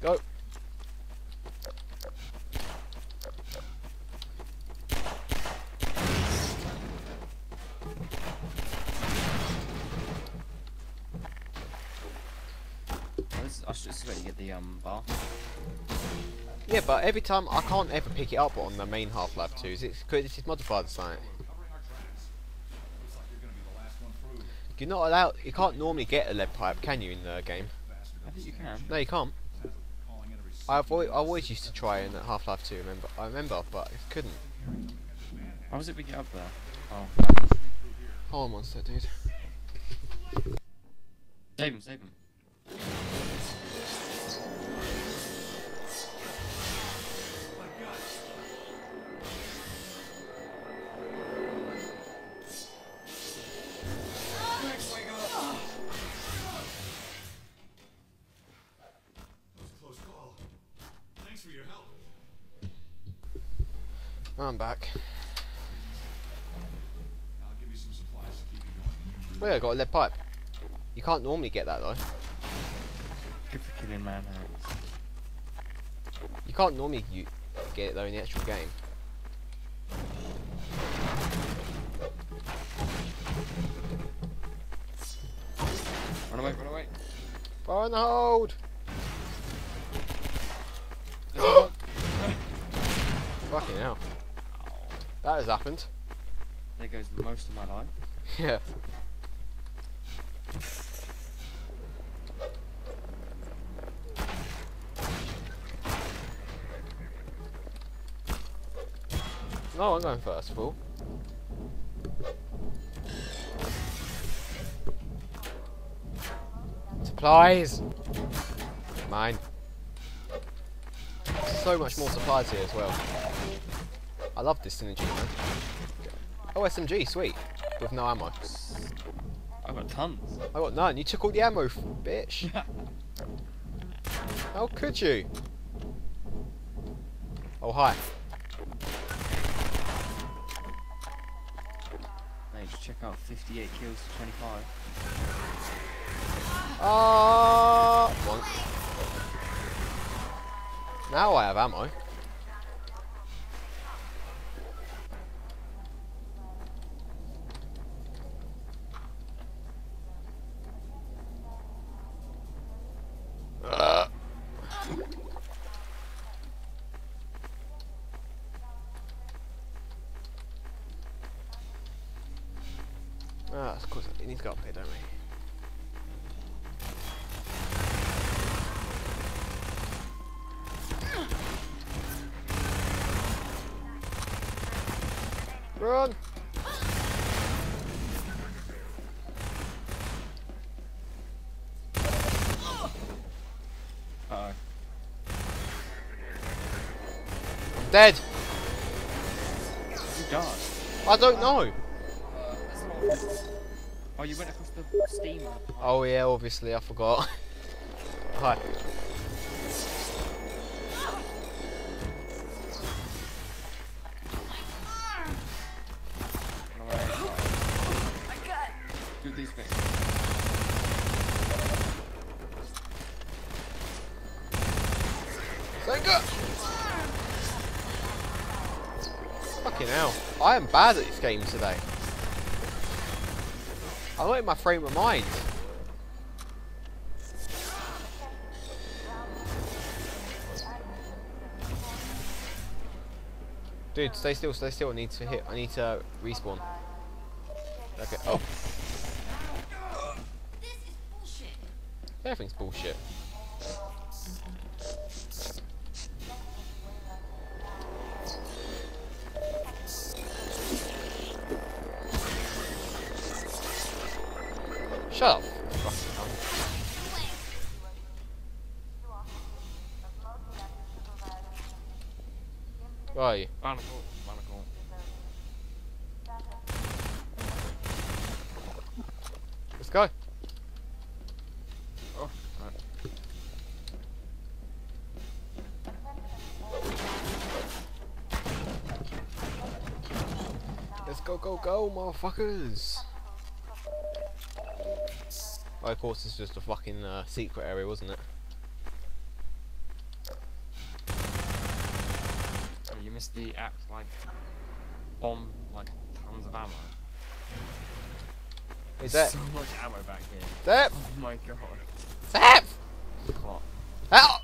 go. I should just you get the um bar. Yeah, but every time I can't ever pick it up on the main Half-Life 2s. It's because it's modified something. You're not allowed. You can't normally get a lead pipe, can you, in the game? I think you can. No, you can't. I've always, I always used to try in Half-Life 2. Remember, I remember, but I couldn't. How was it we get up there? Oh, Hold on one sec, dude. save him, save him. You going. Well, I got a lead pipe. You can't normally get that though. Good for killing manhacks. You can't normally get it though in the actual game. Run away, run away. Fire in the hold! Fucking hell. That has happened. There goes most of my life. Yeah. No, I'm going first, fool. Supplies! Mine. So much more supplies here as well. I love this synergy, man. Oh, SMG, sweet. With no ammo. I've got tons. I got none. You took all the ammo, bitch. How could you? Oh, hi. Check out 58 kills to 25. Ah, once. Now I have ammo. Ah. Ah, of course, it needs to go up here, don't we? Run! Uh oh. Dead! Who died? I don't know! Oh, you went across the steamer. Oh yeah, obviously, I forgot. Hi. These. Senga! Fucking hell. I am bad at this game today. I'm not in my frame of mind. Dude, stay still, stay still. I need to hit. I need to respawn. Okay. Oh, This is bullshit. Everything's bullshit. Shut up. Where are you? Barnacle. Barnacle. Let's go. Go, go, go, motherfuckers! Well, of course, it's just a fucking uh, secret area, wasn't it? Oh, you missed the act like bomb, like tons of ammo. Is that so much ammo back here? Zeph! Oh my god! Zeph! What? Help!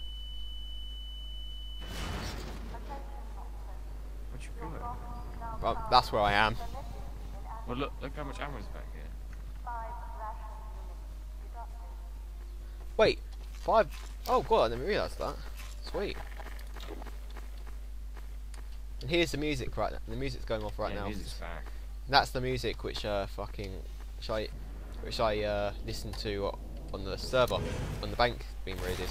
Well, that's where I am. Well look look how much ammo is back here. Wait, five oh god, I didn't realise that. Sweet. And here's the music right now. The music's going off right yeah, now. music's back. That's the music which uh fucking which I which I uh listened to on the server when the bank being raided.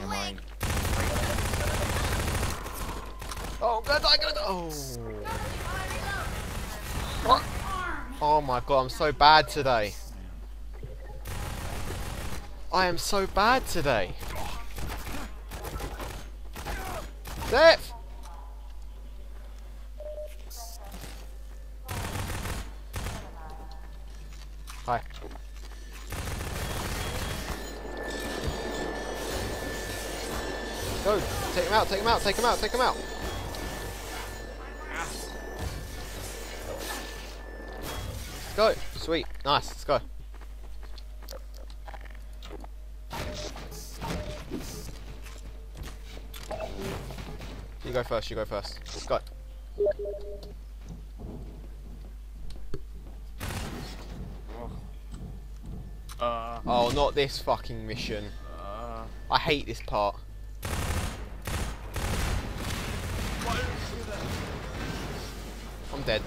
Am I Oh oh. Oh my god, I'm so bad today. I am so bad today. Zeph! Hi. Go! Take him out, take him out, take him out, take him out! Go! Sweet, nice, let's go. You go first, you go first. Let's go. Uh Oh, not this fucking mission. uh I hate this part. Why did you do that? I'm dead.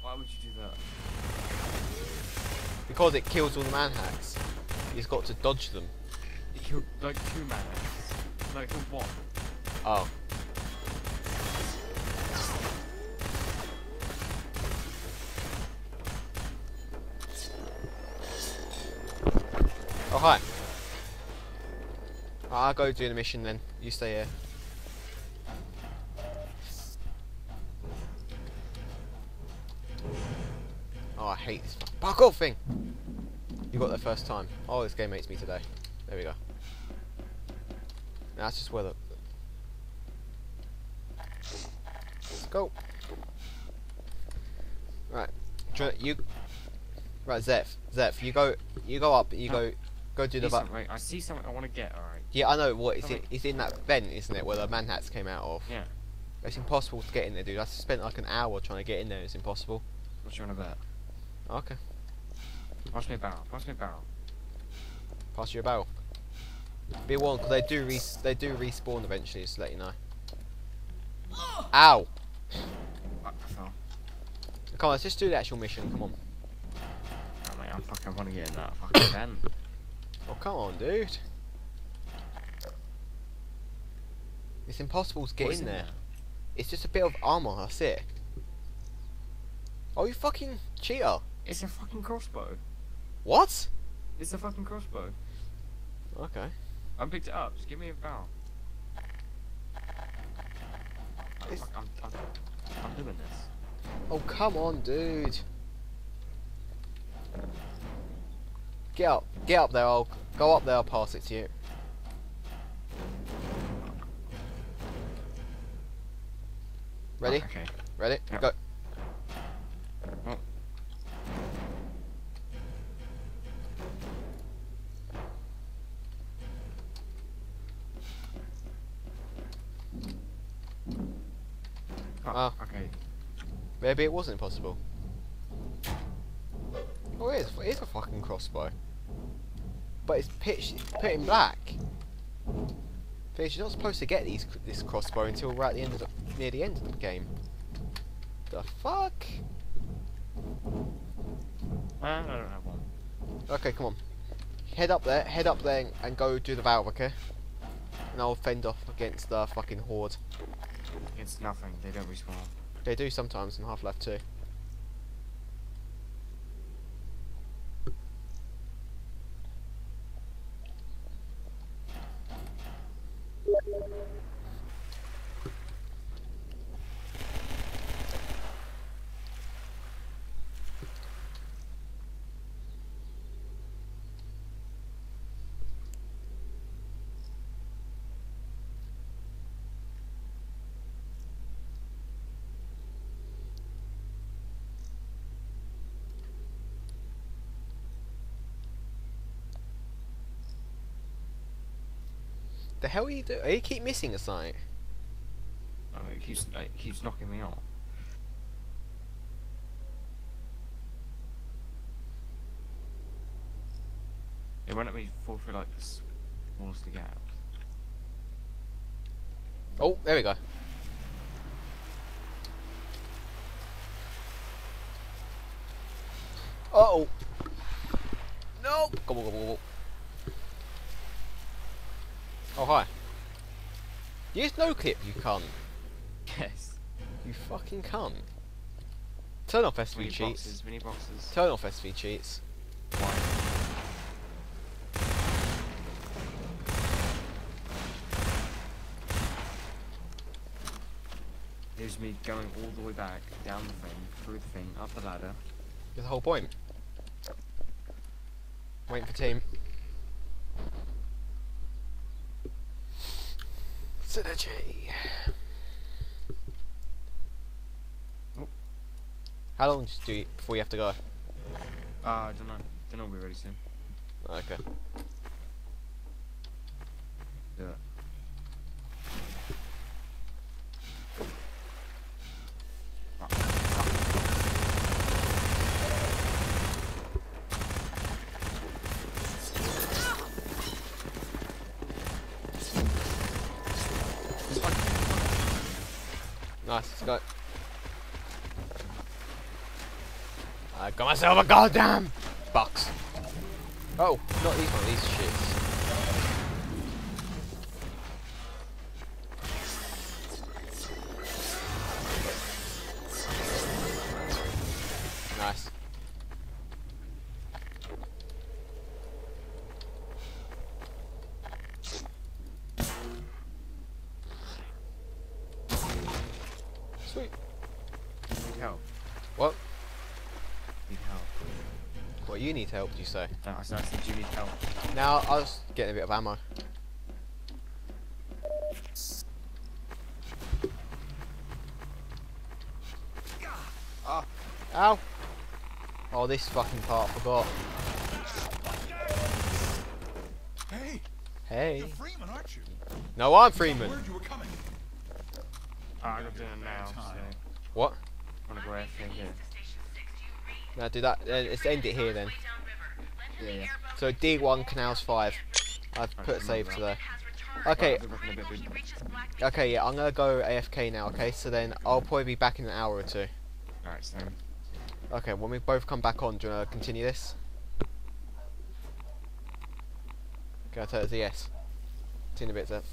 Why would you do that? Because it kills all the manhacks. He's got to dodge them. You killed like two man. No, you one. Oh. Oh, hi. I'll go do the mission then. You stay here. Oh, I hate this parkour thing! You got there first time. Oh, this game hates me today. There we go. That's just where the... Let's go. Right. You, Right, Zeph. Zeph, you go you go up, you go go do the bu- I see something I want to get. All right. Yeah, I know what it's in, it's in that vent, isn't it, where the manhacks came out of. Yeah. It's impossible to get in there, dude. I spent like an hour trying to get in there, it's impossible. What you want to bet? Okay. Pass me a barrel. Pass me a barrel. Pass you a barrel. Be warned, because they do res they do respawn eventually, just to let you know. Ow! I, I fell. Come on, let's just do the actual mission, come on. Oh mate, I'm fucking want to get in that fucking vent. Oh, come on, dude. It's impossible to get What is in in there. It's just a bit of armor, that's it. Oh, you fucking cheater. It's a fucking crossbow. What? It's a fucking crossbow. Okay. I picked it up. Just give me a barrel. I'm, It's- I'm, I'm, I'm doing this. Oh, come on, dude. Get up. Get up there. I'll go up there. I'll pass it to you. Ready? Oh, okay. Ready? Yep. Go. Ah. Okay. Maybe it wasn't possible. Oh, it is. It is a fucking crossbow. But it's pitch, It's put in black. Fish, you're not supposed to get these this crossbow until right at the end of the, near the end of the game. The fuck? I don't have one. Okay, come on. Head up there. Head up there and go do the valve, okay? And I'll fend off against the fucking horde. It's nothing. They don't respawn. They do sometimes in Half-Life 2. The hell are you doing? You keep missing a sight. Oh, it keeps it keeps knocking me off. It won't let me fall through like the smallest of gaps. Oh, there we go. Uh oh. No. Gobble, gobble, gobble. Oh hi. Use no clip, you cunt. Yes. You fucking cunt. Turn off SV Mini cheats. boxes, mini boxes. Turn off SV cheats. Why? Here's me going all the way back, down the thing, through the thing, up the ladder. That's the whole point. Waiting for team. Synergy. How long do you before you have to go? Uh, I don't know. Don't know we'll be ready soon. Okay. Yeah. Nice, go. I got myself a goddamn box. Oh, not these one, these shits. Nice. Sweet. Need help. What? Need help. What you need help, did you say? No, I said, I said you need help. Now I was getting a bit of ammo. Ah. Ow! Oh, this fucking part I forgot. Hey, Hey. you're Freeman, aren't you? No, I'm Freeman. heard you were coming. Oh, I got dinner now, so What? I'm gonna go AFK here. No, do that. Uh, let's end it here then. Yeah, yeah. So D1 Canals 5. I've I put a save to there. Okay, Right, I'll be back in a bit, dude. okay, yeah, I'm gonna go AFK now, okay? So then I'll probably be back in an hour or two. Alright, so Okay, when we both come back on, do you wanna continue this? Okay, I'll tell it as a yes. See you in a bit, Zeph.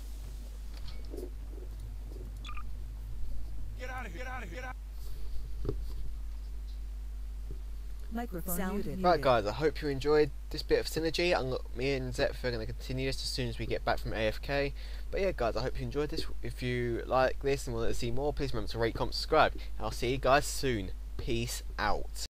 Get out of here, get out of here, get out. Microphone Sound muted. Right, guys, I hope you enjoyed this bit of synergy. I'm, me and Zeph are going to continue this as soon as we get back from AFK. But yeah, guys, I hope you enjoyed this. If you like this and want to see more, please remember to rate, comment, subscribe. And I'll see you guys soon. Peace out.